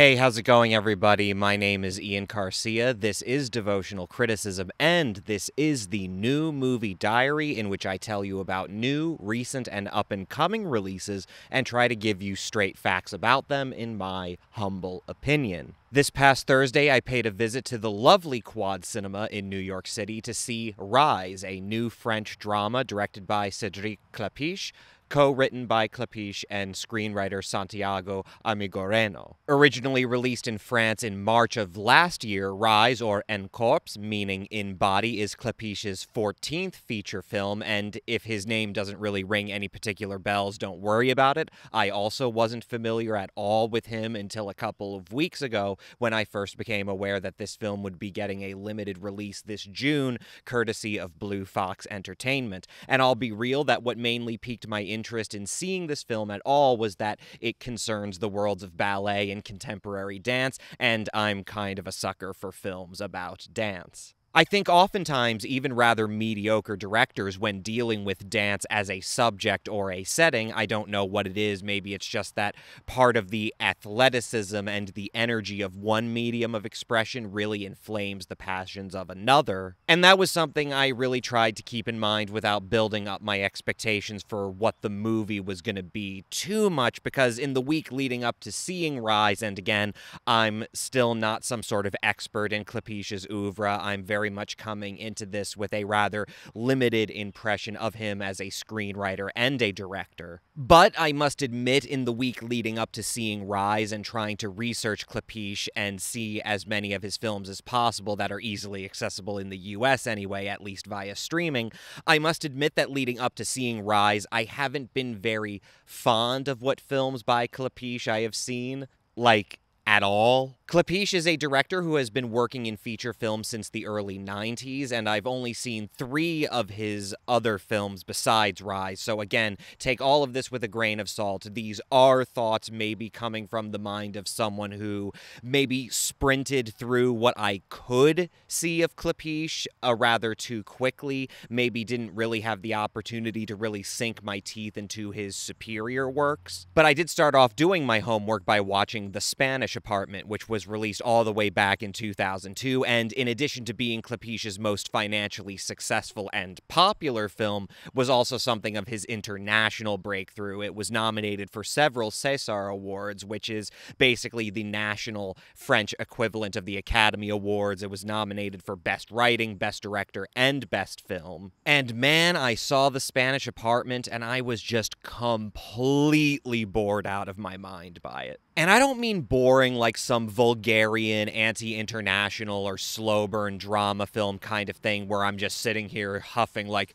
Hey, how's it going, everybody? My name is Ian Carsia. This is Devotional Criticism, and this is the new movie diary in which I tell you about new, recent, and up and coming releases and try to give you straight facts about them in my humble opinion. This past Thursday, I paid a visit to the lovely Quad Cinema in New York City to see Rise, a new French drama directed by Cédric Klapisch co-written by Klapisch and screenwriter Santiago Amigorena. Originally released in France in March of last year, Rise, or En Corps, meaning in body, is Klapisch's 14th feature film, and if his name doesn't really ring any particular bells, don't worry about it. I also wasn't familiar at all with him until a couple of weeks ago when I first became aware that this film would be getting a limited release this June, courtesy of Blue Fox Entertainment. And I'll be real that what mainly piqued my interest interest in seeing this film at all was that it concerns the worlds of ballet and contemporary dance, and I'm kind of a sucker for films about dance. I think oftentimes, even rather mediocre directors, when dealing with dance as a subject or a setting, I don't know what it is. Maybe it's just that part of the athleticism and the energy of one medium of expression really inflames the passions of another. And that was something I really tried to keep in mind without building up my expectations for what the movie was going to be too much, because in the week leading up to seeing Rise, and again, I'm still not some sort of expert in Klapisch's oeuvre, I'm very very much coming into this with a rather limited impression of him as a screenwriter and a director. But I must admit, in the week leading up to seeing Rise and trying to research Klapisch and see as many of his films as possible that are easily accessible in the US anyway, at least via streaming, I must admit that leading up to seeing Rise, I haven't been very fond of what films by Klapisch I have seen. Like, at all. Klapisch is a director who has been working in feature films since the early 90s, and I've only seen three of his other films besides Rise. So, again, take all of this with a grain of salt. These are thoughts maybe coming from the mind of someone who maybe sprinted through what I could see of Klapisch uh, rather too quickly, maybe didn't really have the opportunity to really sink my teeth into his superior works. But I did start off doing my homework by watching The Spanish Apartment, which was released all the way back in 2002. And in addition to being Klapisch's most financially successful and popular film, was also something of his international breakthrough. It was nominated for several César Awards, which is basically the national French equivalent of the Academy Awards. It was nominated for Best Writing, Best Director, and Best Film. And man, I saw The Spanish Apartment and I was just completely bored out of my mind by it. And I don't mean boring like some vulgarian, anti international, or slow burn drama film kind of thing where I'm just sitting here huffing, like,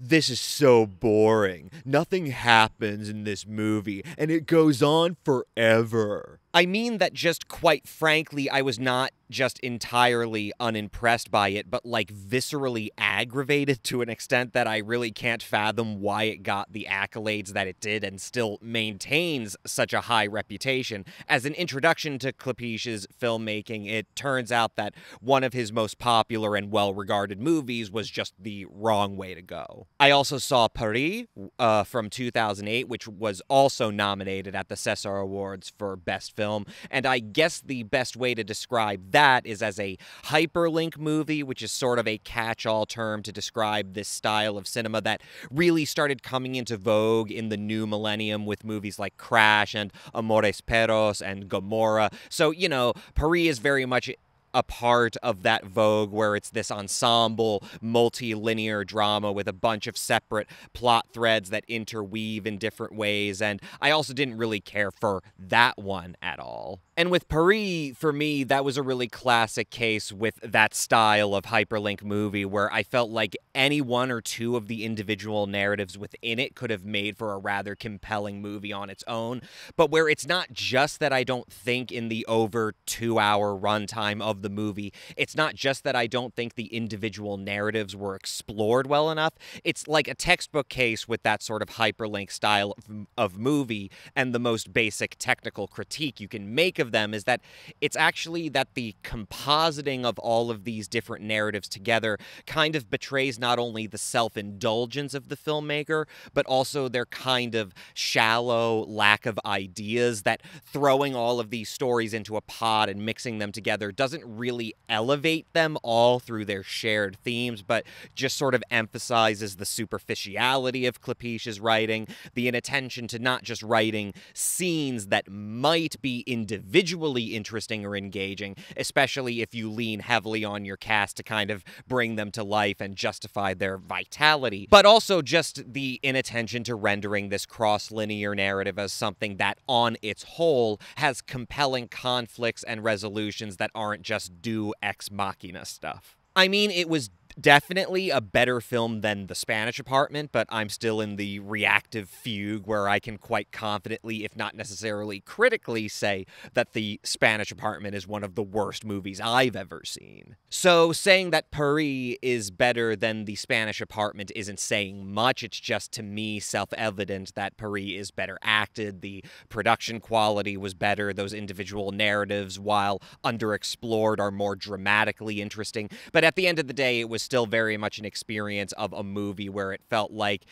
this is so boring. Nothing happens in this movie, and it goes on forever. I mean that just quite frankly, I was not just entirely unimpressed by it, but like viscerally aggravated to an extent that I really can't fathom why it got the accolades that it did and still maintains such a high reputation. As an introduction to Klapisch's filmmaking, it turns out that one of his most popular and well regarded movies was just the wrong way to go. I also saw Paris uh, from 2008, which was also nominated at the César Awards for Best Film, and I guess the best way to describe that that is as a hyperlink movie, which is sort of a catch all term to describe this style of cinema that really started coming into vogue in the new millennium with movies like Crash and Amores Perros and Gomorrah. So, you know, Paris is very much a part of that vogue where it's this ensemble multi-linear drama with a bunch of separate plot threads that interweave in different ways and I also didn't really care for that one at all. And with Paris, for me, that was a really classic case with that style of hyperlink movie where I felt like any one or two of the individual narratives within it could have made for a rather compelling movie on its own, but where it's not just that I don't think in the over two hour runtime of the the movie, it's not just that I don't think the individual narratives were explored well enough. It's like a textbook case with that sort of hyperlink style of, of movie, and the most basic technical critique you can make of them is that it's actually that the compositing of all of these different narratives together kind of betrays not only the self indulgence of the filmmaker, but also their kind of shallow lack of ideas that throwing all of these stories into a pod and mixing them together doesn't really elevate them all through their shared themes, but just sort of emphasizes the superficiality of Klapisch's writing, the inattention to not just writing scenes that might be individually interesting or engaging, especially if you lean heavily on your cast to kind of bring them to life and justify their vitality, but also just the inattention to rendering this cross linear narrative as something that, on its whole, has compelling conflicts and resolutions that aren't just deus ex machina stuff. I mean, it was definitely a better film than The Spanish Apartment, but I'm still in the reactive fugue where I can quite confidently, if not necessarily critically, say that The Spanish Apartment is one of the worst movies I've ever seen. So saying that Paris is better than The Spanish Apartment isn't saying much. It's just to me self evident that Paris is better acted, the production quality was better, those individual narratives, while underexplored, are more dramatically interesting. But at the end of the day, it was still very much an experience of a movie where it felt like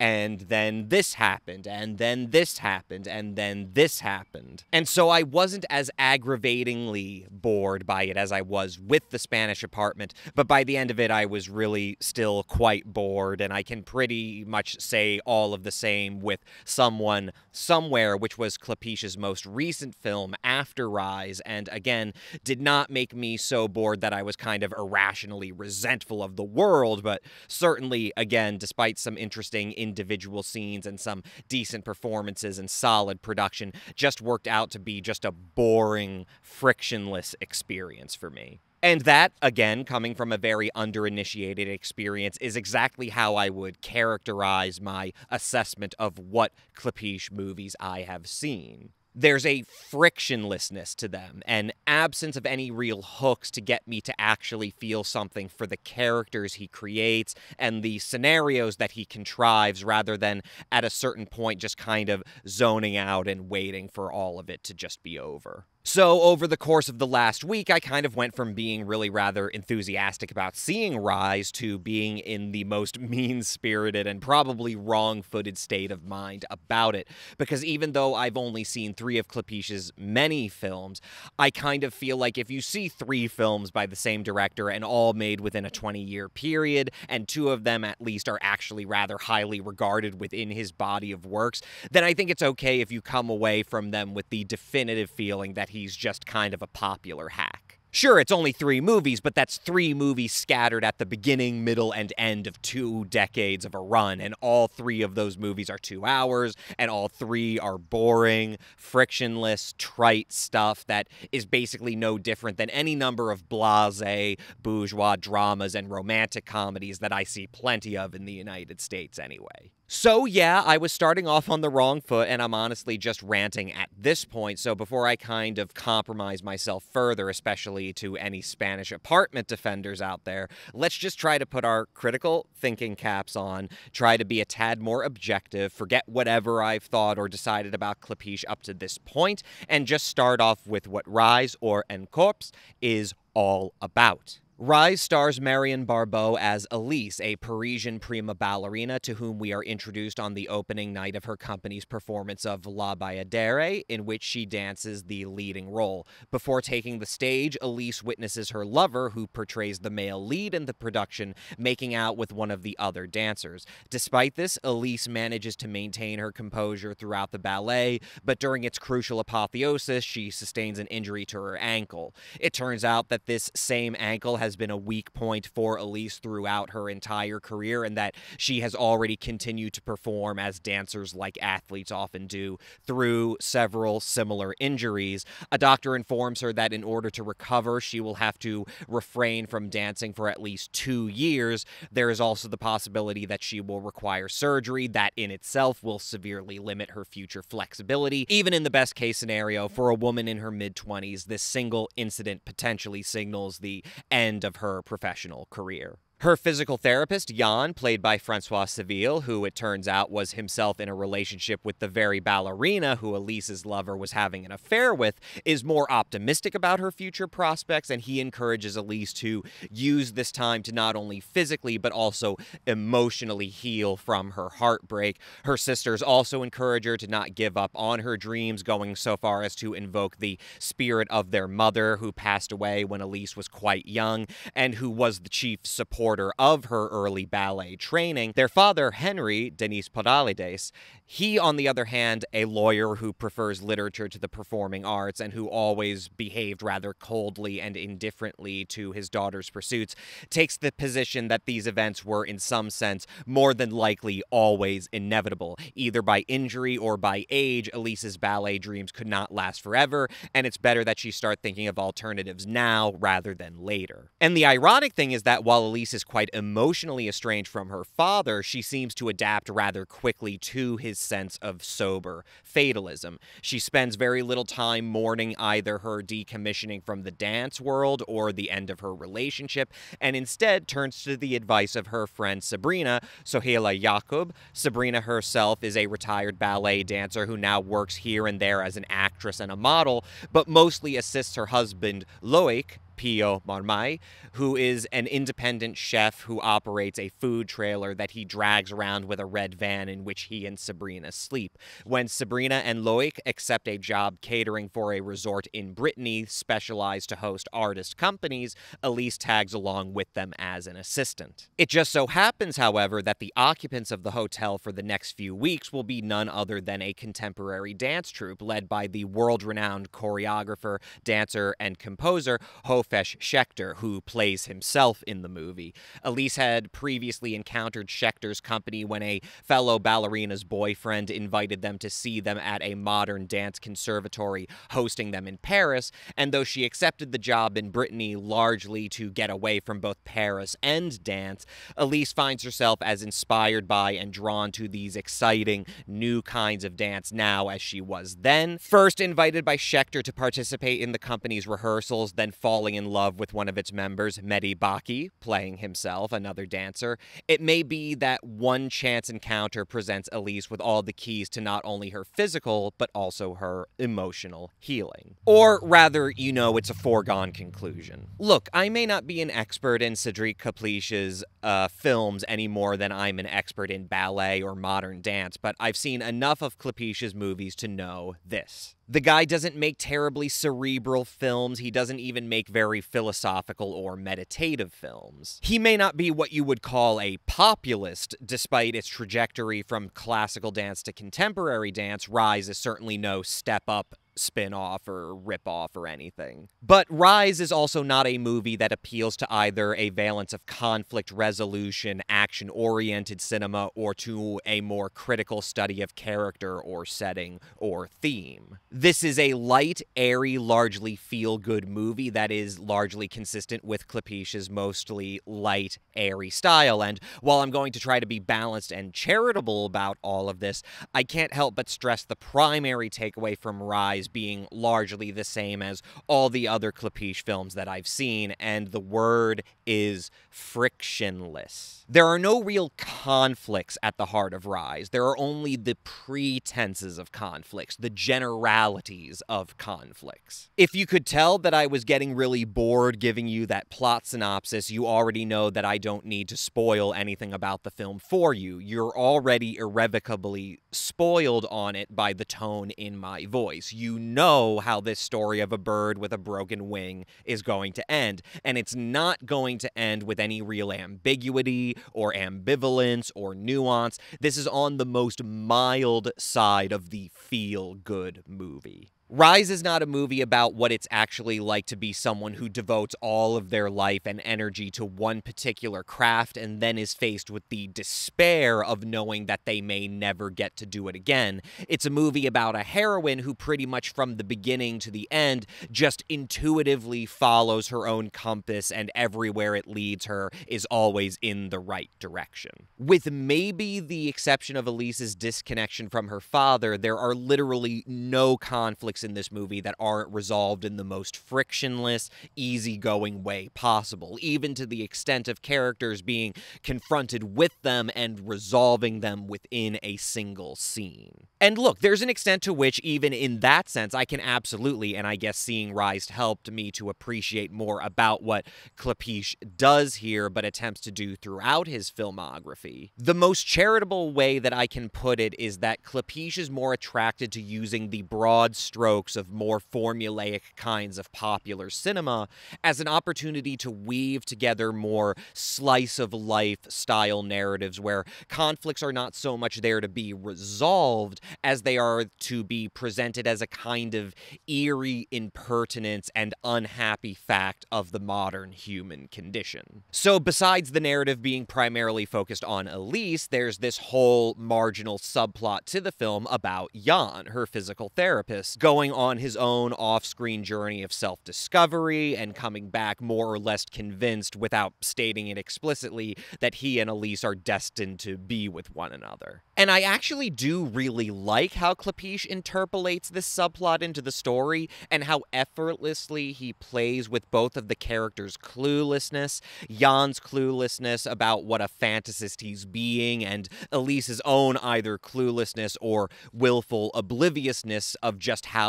and then this happened, and then this happened, and then this happened. And so I wasn't as aggravatingly bored by it as I was with the Spanish apartment, but by the end of it, I was really still quite bored, and I can pretty much say all of the same with Someone Somewhere, which was Klapisch's most recent film after Rise, and again, did not make me so bored that I was kind of irrationally resentful of the world, but certainly, again, despite some interesting individual scenes and some decent performances and solid production just worked out to be just a boring, frictionless experience for me. And that, again, coming from a very underinitiated experience, is exactly how I would characterize my assessment of what Klapisch movies I have seen there's a frictionlessness to them, an absence of any real hooks to get me to actually feel something for the characters he creates and the scenarios that he contrives, rather than at a certain point just kind of zoning out and waiting for all of it to just be over. So, over the course of the last week, I kind of went from being really rather enthusiastic about seeing Rise to being in the most mean spirited and probably wrong footed state of mind about it. Because even though I've only seen three of Klapisch's many films, I kind of feel like if you see three films by the same director and all made within a 20 year period, and two of them at least are actually rather highly regarded within his body of works, then I think it's okay if you come away from them with the definitive feeling that he's just kind of a popular hack. Sure, it's only three movies, but that's three movies scattered at the beginning, middle, and end of two decades of a run. And all three of those movies are two hours, and all three are boring, frictionless, trite stuff that is basically no different than any number of blase, bourgeois dramas and romantic comedies that I see plenty of in the United States anyway. So, yeah, I was starting off on the wrong foot, and I'm honestly just ranting at this point. So, before I kind of compromise myself further, especially to any Spanish apartment defenders out there, let's just try to put our critical thinking caps on, try to be a tad more objective, forget whatever I've thought or decided about Klapisch up to this point, and just start off with what Rise or En Corps is all about. Rise stars Marion Barbeau as Elise, a Parisian prima ballerina to whom we are introduced on the opening night of her company's performance of La Bayadere, in which she dances the leading role. Before taking the stage, Elise witnesses her lover, who portrays the male lead in the production, making out with one of the other dancers. Despite this, Elise manages to maintain her composure throughout the ballet, but during its crucial apotheosis, she sustains an injury to her ankle. It turns out that this same ankle has has been a weak point for Elise throughout her entire career, and that she has already continued to perform as dancers like athletes often do through several similar injuries. A doctor informs her that in order to recover, she will have to refrain from dancing for at least two years. There is also the possibility that she will require surgery. That in itself will severely limit her future flexibility. Even in the best case scenario, for a woman in her mid 20s, this single incident potentially signals the end of her professional career. Her physical therapist, Jan, played by Francois Civil, who it turns out was himself in a relationship with the very ballerina who Elise's lover was having an affair with, is more optimistic about her future prospects, and he encourages Elise to use this time to not only physically but also emotionally heal from her heartbreak. Her sisters also encourage her to not give up on her dreams, going so far as to invoke the spirit of their mother, who passed away when Elise was quite young and who was the chief support of her early ballet training. Their father, Henry Denis Podalydès, he, on the other hand, a lawyer who prefers literature to the performing arts and who always behaved rather coldly and indifferently to his daughter's pursuits, takes the position that these events were, in some sense, more than likely always inevitable. Either by injury or by age, Elise's ballet dreams could not last forever, and it's better that she start thinking of alternatives now rather than later. And the ironic thing is that while Elise is quite emotionally estranged from her father, she seems to adapt rather quickly to his sense of sober fatalism. She spends very little time mourning either her decommissioning from the dance world or the end of her relationship, and instead turns to the advice of her friend Sabrina, Souheila Yacoub. Sabrina herself is a retired ballet dancer who now works here and there as an actress and a model, but mostly assists her husband, Loic, Pio Marmai, who is an independent chef who operates a food trailer that he drags around with a red van in which he and Sabrina sleep. When Sabrina and Loic accept a job catering for a resort in Brittany specialized to host artist companies, Elise tags along with them as an assistant. It just so happens, however, that the occupants of the hotel for the next few weeks will be none other than a contemporary dance troupe led by the world renowned choreographer, dancer, and composer Hof Hofesh Shechter, who plays himself in the movie. Elise had previously encountered Shechter's company when a fellow ballerina's boyfriend invited them to see them at a modern dance conservatory hosting them in Paris, and though she accepted the job in Brittany largely to get away from both Paris and dance, Elise finds herself as inspired by and drawn to these exciting new kinds of dance now as she was then. First invited by Shechter to participate in the company's rehearsals, then falling in love with one of its members, Mehdi Baki, playing himself, another dancer, it may be that one chance encounter presents Elise with all the keys to not only her physical, but also her emotional healing. Or rather, you know, it's a foregone conclusion. Look, I may not be an expert in Cedric Klapisch's uh, films any more than I'm an expert in ballet or modern dance, but I've seen enough of Klapisch's movies to know this. The guy doesn't make terribly cerebral films. He doesn't even make very philosophical or meditative films. He may not be what you would call a populist, despite its trajectory from classical dance to contemporary dance. Rise is certainly no step up spin off or rip off or anything. But Rise is also not a movie that appeals to either a valence of conflict resolution, action oriented cinema, or to a more critical study of character or setting or theme. This is a light, airy, largely feel good movie that is largely consistent with Klapisch's mostly light, airy style. And while I'm going to try to be balanced and charitable about all of this, I can't help but stress the primary takeaway from Rise being largely the same as all the other Klapisch films that I've seen, and the word is frictionless. There are no real conflicts at the heart of Rise. There are only the pretenses of conflicts, the generalities of conflicts. If you could tell that I was getting really bored giving you that plot synopsis, you already know that I don't need to spoil anything about the film for you. You're already irrevocably spoiled on it by the tone in my voice. You know how this story of a bird with a broken wing is going to end, and it's not going to end with any real ambiguity or ambivalence or nuance. This is on the most mild side of the feel good movie. Rise is not a movie about what it's actually like to be someone who devotes all of their life and energy to one particular craft and then is faced with the despair of knowing that they may never get to do it again. It's a movie about a heroine who, pretty much from the beginning to the end, just intuitively follows her own compass and everywhere it leads her is always in the right direction. With maybe the exception of Elise's disconnection from her father, there are literally no conflicts in this movie that aren't resolved in the most frictionless, easygoing way possible, even to the extent of characters being confronted with them and resolving them within a single scene. And look, there's an extent to which, even in that sense, I can absolutely, and I guess seeing Rise helped me to appreciate more about what Klapisch does here, but attempts to do throughout his filmography. The most charitable way that I can put it is that Klapisch is more attracted to using the broad strokes of more formulaic kinds of popular cinema as an opportunity to weave together more slice of life style narratives where conflicts are not so much there to be resolved as they are to be presented as a kind of eerie impertinence and unhappy fact of the modern human condition. So, besides the narrative being primarily focused on Elise, there's this whole marginal subplot to the film about Jan, her physical therapist, going on his own off screen journey of self discovery and coming back more or less convinced without stating it explicitly that he and Elise are destined to be with one another. And I actually do really like how Klapisch interpolates this subplot into the story and how effortlessly he plays with both of the characters' cluelessness, Jan's cluelessness about what a fantasist he's being, and Elise's own either cluelessness or willful obliviousness of just how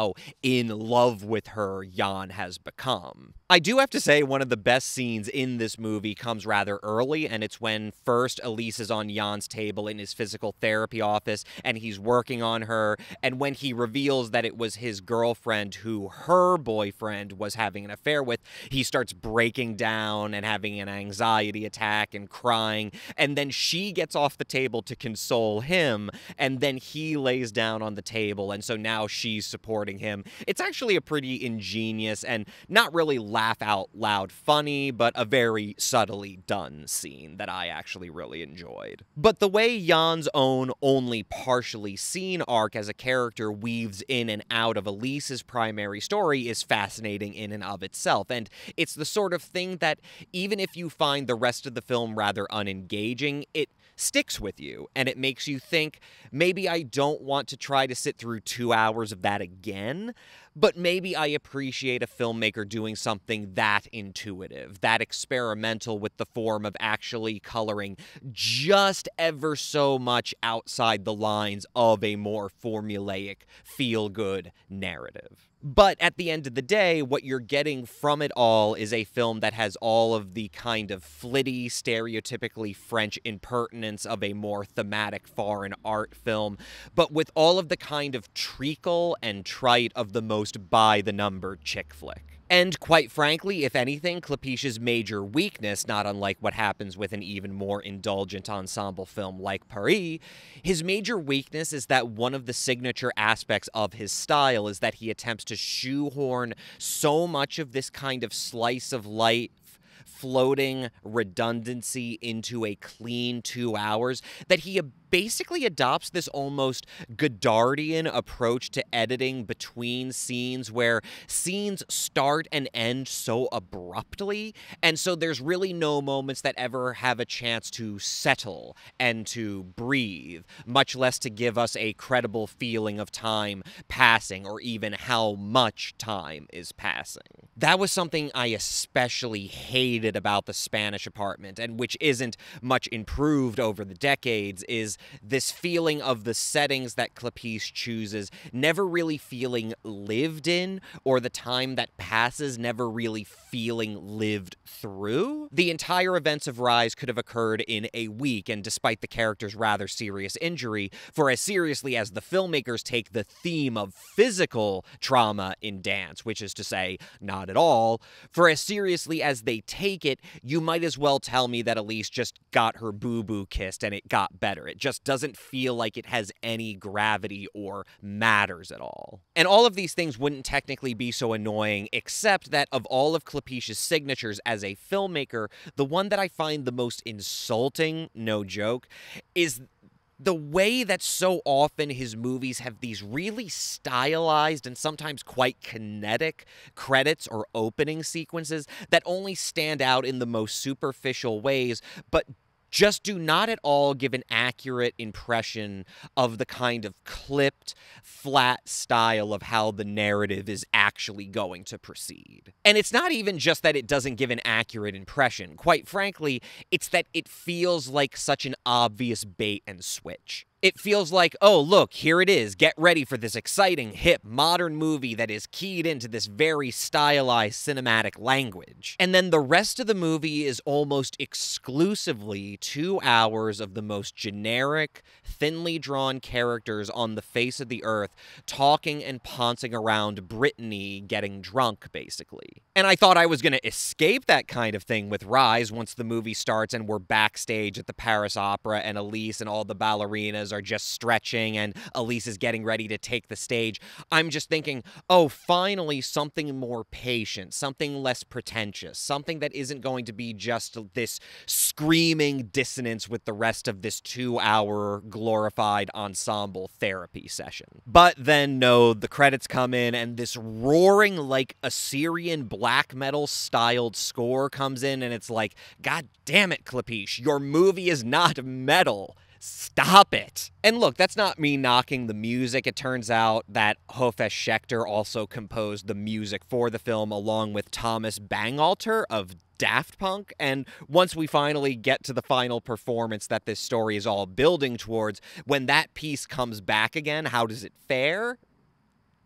in love with her Jan has become. I do have to say, one of the best scenes in this movie comes rather early, and it's when first Elise is on Jan's table in his physical therapy office and he's working on her, and when he reveals that it was his girlfriend who her boyfriend was having an affair with, he starts breaking down and having an anxiety attack and crying, and then she gets off the table to console him, and then he lays down on the table, and so now she's supporting him. It's actually a pretty ingenious and not really laugh out loud funny, but a very subtly done scene that I actually really enjoyed. But the way Jan's own only partially seen arc as a character weaves in and out of Elise's primary story is fascinating in and of itself. And it's the sort of thing that even if you find the rest of the film rather unengaging, it sticks with you and it makes you think maybe I don't want to try to sit through two hours of that again, but maybe I appreciate a filmmaker doing something that intuitive, that experimental with the form of actually coloring just ever so much outside the lines of a more formulaic, feel good narrative. But at the end of the day, what you're getting from it all is a film that has all of the kind of flitty, stereotypically French impertinence of a more thematic foreign art film, but with all of the kind of treacle and trite of the most by the number chick flick. And quite frankly, if anything, Klapisch's major weakness, not unlike what happens with an even more indulgent ensemble film like Paris, his major weakness is that one of the signature aspects of his style is that he attempts to shoehorn so much of this kind of slice of light floating redundancy into a clean two hours that he basically adopts this almost Godardian approach to editing between scenes where scenes start and end so abruptly. And so there's really no moments that ever have a chance to settle and to breathe, much less to give us a credible feeling of time passing or even how much time is passing. That was something I especially hated about the Spanish apartment, and which isn't much improved over the decades, is this feeling of the settings that Klapisch chooses never really feeling lived in, or the time that passes never really feeling lived through. The entire events of Rise could have occurred in a week, and despite the character's rather serious injury, for as seriously as the filmmakers take the theme of physical trauma in dance, which is to say, not at all, for as seriously as they take it, you might as well tell me that Elise just got her boo boo kissed and it got better. It just just doesn't feel like it has any gravity or matters at all. And all of these things wouldn't technically be so annoying, except that of all of Klapisch's signatures as a filmmaker, the one that I find the most insulting, no joke, is the way that so often his movies have these really stylized and sometimes quite kinetic credits or opening sequences that only stand out in the most superficial ways, but just do not at all give an accurate impression of the kind of clipped, flat style of how the narrative is actually going to proceed. And it's not even just that it doesn't give an accurate impression. Quite frankly, it's that it feels like such an obvious bait and switch it feels like, oh, look, here it is. Get ready for this exciting, hip, modern movie that is keyed into this very stylized cinematic language. And then the rest of the movie is almost exclusively two hours of the most generic, thinly drawn characters on the face of the earth talking and poncing around Brittany getting drunk, basically. And I thought I was going to escape that kind of thing with Rise once the movie starts and we're backstage at the Paris Opera and Elise and all the ballerinas are just stretching and Elise is getting ready to take the stage. I'm just thinking, oh, finally something more patient, something less pretentious, something that isn't going to be just this screaming dissonance with the rest of this two hour glorified ensemble therapy session. But then, no, the credits come in and this roaring, like Assyrian black metal styled score comes in, and it's like, God damn it, Klapisch, your movie is not metal. Stop it. And look, that's not me knocking the music. It turns out that Hofesh Shechter also composed the music for the film along with Thomas Bangalter of Daft Punk. And once we finally get to the final performance that this story is all building towards, when that piece comes back again, how does it fare?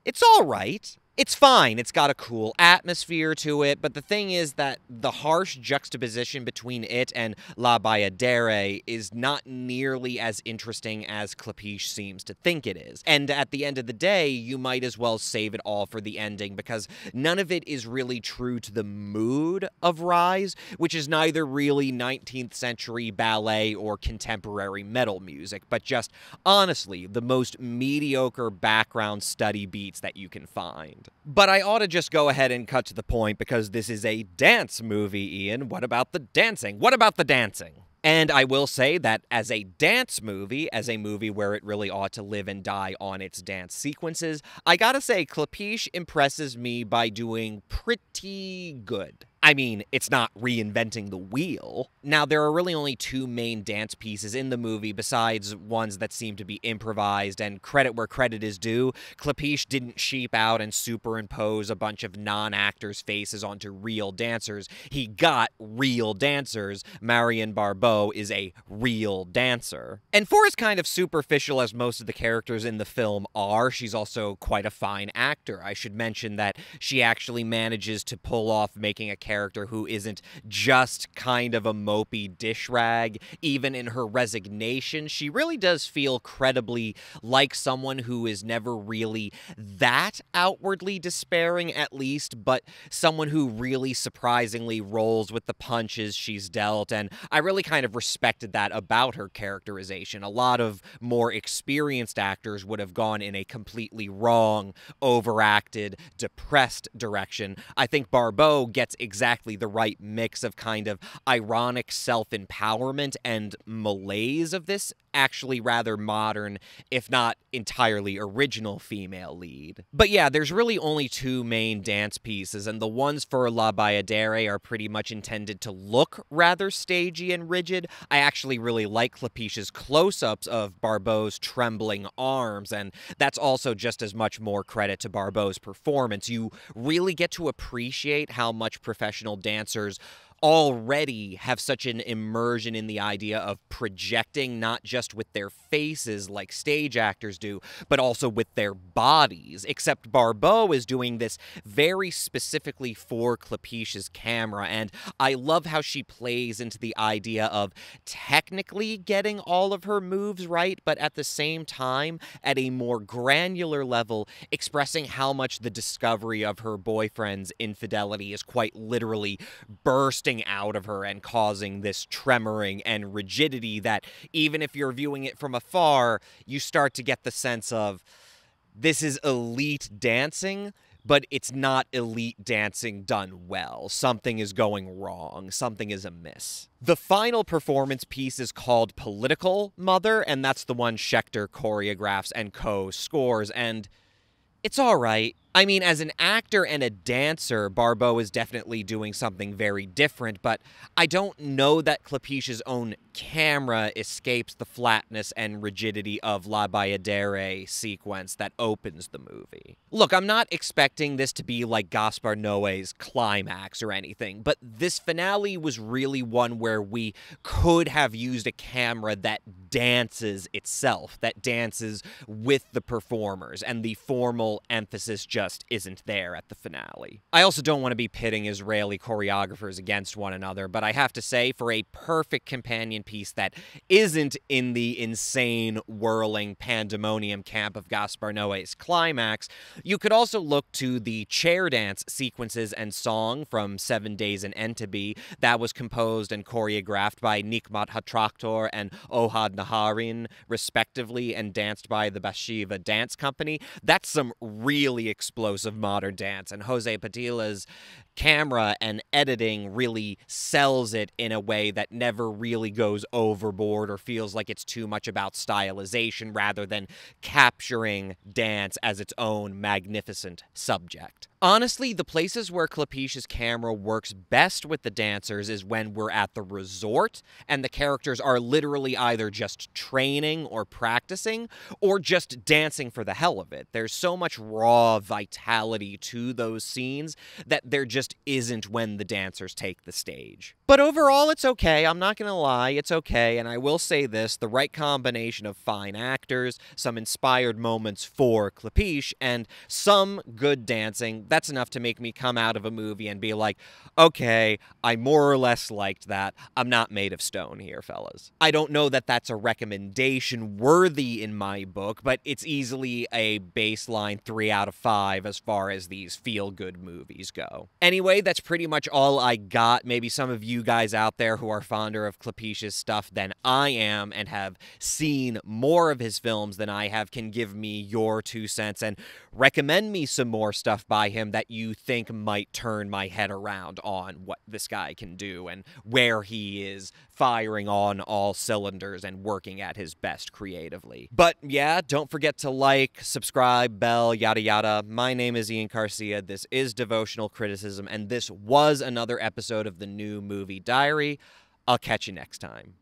It's all right it's fine. It's got a cool atmosphere to it, but the thing is that the harsh juxtaposition between it and La Bayadere is not nearly as interesting as Klapisch seems to think it is. And at the end of the day, you might as well save it all for the ending because none of it is really true to the mood of Rise, which is neither really 19th century ballet or contemporary metal music, but just honestly the most mediocre background study beats that you can find. But I ought to just go ahead and cut to the point because this is a dance movie, Ian. What about the dancing? What about the dancing? And I will say that as a dance movie, as a movie where it really ought to live and die on its dance sequences, I gotta say, Klapisch impresses me by doing pretty good. I mean, it's not reinventing the wheel. Now, there are really only two main dance pieces in the movie, besides ones that seem to be improvised, and credit where credit is due. Klapisch didn't sheep out and superimpose a bunch of non actors' faces onto real dancers. He got real dancers. Marion Barbeau is a real dancer. And for as kind of superficial as most of the characters in the film are, she's also quite a fine actor. I should mention that she actually manages to pull off making a character character who isn't just kind of a mopey dish rag. Even in her resignation, she really does feel credibly like someone who is never really that outwardly despairing, at least, but someone who really surprisingly rolls with the punches she's dealt. And I really kind of respected that about her characterization. A lot of more experienced actors would have gone in a completely wrong, overacted, depressed direction. I think Barbeau gets exactly exactly the right mix of kind of ironic self empowerment and malaise of this actually rather modern, if not entirely original female lead. But yeah, there's really only two main dance pieces, and the ones for La Bayadere are pretty much intended to look rather stagey and rigid. I actually really like Klapisch's close ups of Barbeau's trembling arms, and that's also just as much more credit to Barbeau's performance. You really get to appreciate how much professional dancers already have such an immersion in the idea of projecting not just with their faces like stage actors do, but also with their bodies. Except Barbeau is doing this very specifically for Klapisch's camera, and I love how she plays into the idea of technically getting all of her moves right, but at the same time, at a more granular level, expressing how much the discovery of her boyfriend's infidelity is quite literally bursting dripping out of her and causing this tremoring and rigidity that even if you're viewing it from afar, you start to get the sense of this is elite dancing, but it's not elite dancing done well. Something is going wrong, something is amiss. The final performance piece is called Political Mother, and that's the one Shechter choreographs and co scores, and it's all right. I mean, as an actor and a dancer, Barbeau is definitely doing something very different, but I don't know that Klapisch's own camera escapes the flatness and rigidity of La Bayadere sequence that opens the movie. Look, I'm not expecting this to be like Gaspar Noé's climax or anything, but this finale was really one where we could have used a camera that dances itself, that dances with the performers, and the formal emphasis just just isn't there at the finale. I also don't want to be pitting Israeli choreographers against one another, but I have to say, for a perfect companion piece that isn't in the insane, whirling pandemonium camp of Gaspar Noé's climax, you could also look to the chair dance sequences and song from Seven Days in Entebbe that was composed and choreographed by Nikmat Hatraktor and Ohad Naharin, respectively, and danced by the Batsheva Dance Company. That's some really explosive explosive modern dance. And Jose Padilha's camera and editing really sells it in a way that never really goes overboard or feels like it's too much about stylization rather than capturing dance as its own magnificent subject. Honestly, the places where Klapisch's camera works best with the dancers is when we're at the resort and the characters are literally either just training or practicing or just dancing for the hell of it. There's so much raw vitality to those scenes that there just isn't when the dancers take the stage. But overall, it's okay. I'm not going to lie. It's okay. And I will say this the right combination of fine actors, some inspired moments for Klapisch, and some good dancing that's enough to make me come out of a movie and be like, okay, I more or less liked that. I'm not made of stone here, fellas. I don't know that that's a recommendation worthy in my book, but it's easily a baseline three out of five as far as these feel good movies go. Anyway, that's pretty much all I got. Maybe some of you guys out there who are fonder of Klapisch's stuff than I am and have seen more of his films than I have can give me your two cents and recommend me some more stuff by him that you think might turn my head around on what this guy can do and where he is firing on all cylinders and working at his best creatively. But yeah, don't forget to like, subscribe, bell, yada yada. My name is Ian Carsia. This is Devotional Criticism, and this was another episode of the new movie diary. I'll catch you next time.